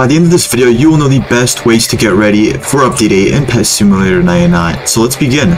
By the end of this video, you will know the best ways to get ready for Update 8 in Pet Simulator 99. So let's begin.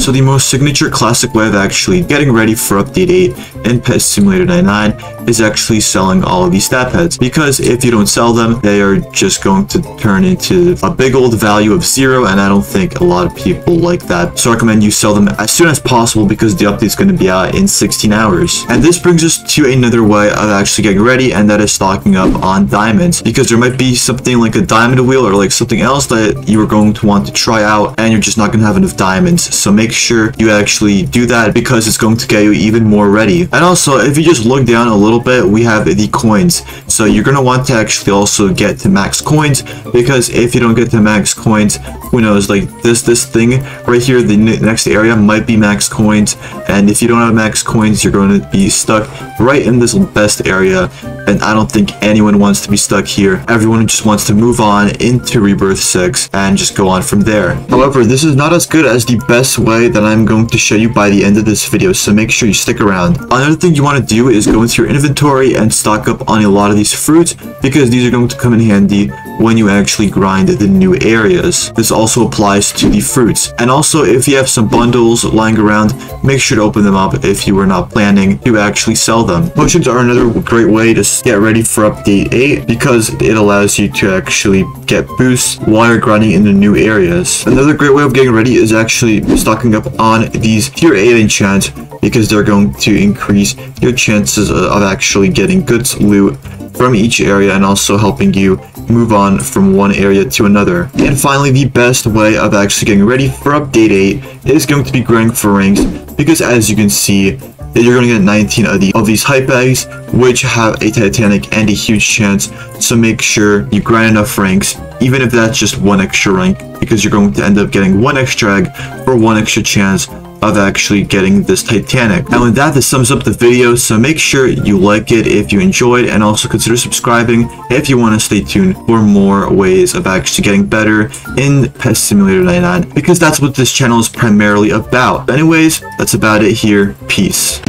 So the most signature classic way of actually getting ready for Update 8 in Pet Simulator 99 is actually selling all of these stat pets because if you don't sell them, they are just going to turn into a big old value of zero and I don't think a lot of people like that. So I recommend you sell them as soon as possible because the update is going to be out in 16 hours. And this brings us to another way of actually getting ready and that is stocking up on diamonds because there might be something like a diamond wheel or like something else that you are going to want to try out and you're just not going to have enough diamonds. So make sure you actually do that because it's going to get you even more ready. And also if you just look down a little bit, we have the coins. So you're going to want to actually also get to max coins because if you don't get to max coins, who knows, like this this thing right here, the next area might be max coins. And if you don't have max coins, you're going to be stuck right in this best area. And I don't think anyone wants to be stuck here. Everyone just wants to move on into Rebirth 6 and just go on from there. However, this is not as good as the best way that I'm going to show you by the end of this video, so make sure you stick around. Another thing you want to do is go into your inventory and stock up on a lot of these fruits because these are going to come in handy when you actually grind the new areas. This also applies to the fruits. And also if you have some bundles lying around, make sure to open them up if you were not planning to actually sell them. Potions are another great way to get ready for update 8 because it allows you to actually get boosts while you're grinding in the new areas. Another great way of getting ready is actually stocking up on these tier 8 enchants because they're going to increase your chances uh, of actually getting good loot from each area and also helping you move on from one area to another. And finally, the best way of actually getting ready for update 8 is going to be grinding for ranks because as you can see, that you're going to get 19 of, the, of these hype eggs, which have a Titanic and a huge chance, so make sure you grind enough ranks, even if that's just one extra rank, because you're going to end up getting one extra egg for one extra chance of actually getting this Titanic. And with that, this sums up the video, so make sure you like it if you enjoyed, and also consider subscribing if you want to stay tuned for more ways of actually getting better in Pet Simulator 99, because that's what this channel is primarily about. Anyways, that's about it here. Peace.